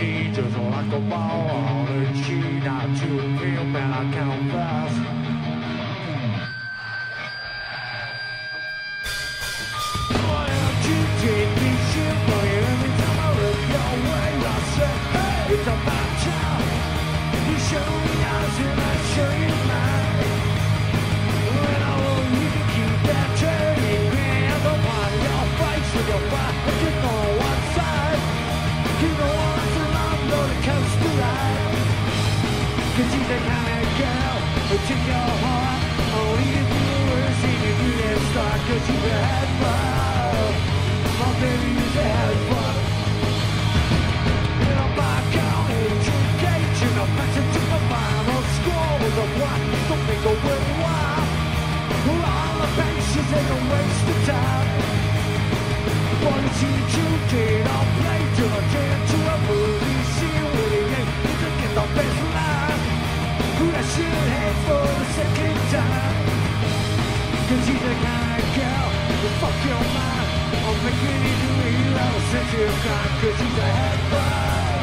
Just like a ball. And she not too feel man, I count fast. Boy, you take me look your way, I hey, it's about time. You me and Cause she's the kind of girl who take your heart. Only if you were singing you didn't start. Cause she's a head fuck. My baby is a head fuck. In a back out, education, a message to the don't make a all the and a waste of time. Wanna did all play to a fuck your mind. You do it out of sense of crime. Cause she's a head fuck.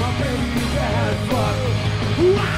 My baby's a head fuck.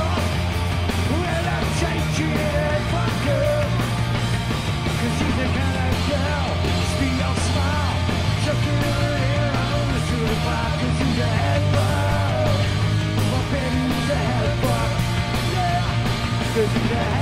Good day.